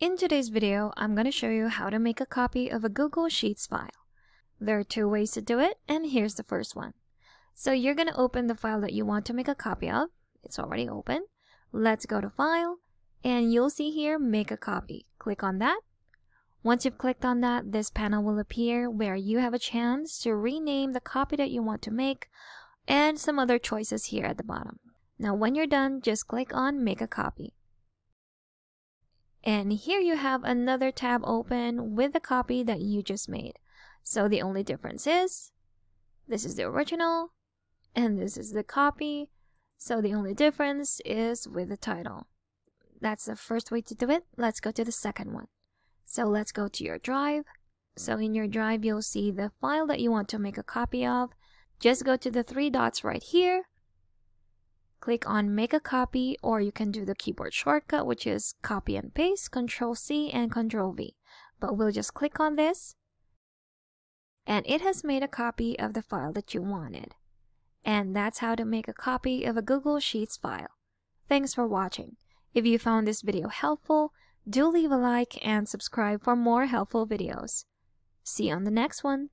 In today's video, I'm going to show you how to make a copy of a Google Sheets file. There are two ways to do it, and here's the first one. So you're going to open the file that you want to make a copy of. It's already open. Let's go to File, and you'll see here, Make a Copy. Click on that. Once you've clicked on that, this panel will appear where you have a chance to rename the copy that you want to make and some other choices here at the bottom. Now when you're done, just click on Make a Copy. And here you have another tab open with the copy that you just made. So the only difference is this is the original and this is the copy. So the only difference is with the title. That's the first way to do it. Let's go to the second one. So let's go to your drive. So in your drive, you'll see the file that you want to make a copy of. Just go to the three dots right here. Click on make a copy or you can do the keyboard shortcut which is copy and paste, control C and control V. But we'll just click on this and it has made a copy of the file that you wanted. And that's how to make a copy of a Google Sheets file. Thanks for watching. If you found this video helpful, do leave a like and subscribe for more helpful videos. See you on the next one.